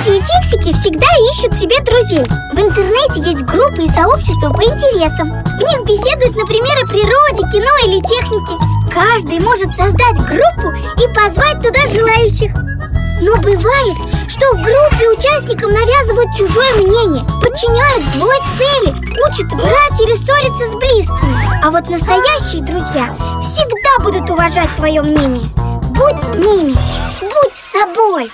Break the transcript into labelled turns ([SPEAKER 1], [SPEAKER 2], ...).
[SPEAKER 1] Люди и фиксики всегда ищут себе друзей. В интернете есть группы и сообщества по интересам. В них беседуют, например, о природе, кино или технике. Каждый может создать группу и позвать туда желающих. Но бывает, что в группе участникам навязывают чужое мнение, подчиняют злой цели, учат врать или ссориться с близкими. А вот настоящие друзья всегда будут уважать твое мнение. Будь с ними, будь собой.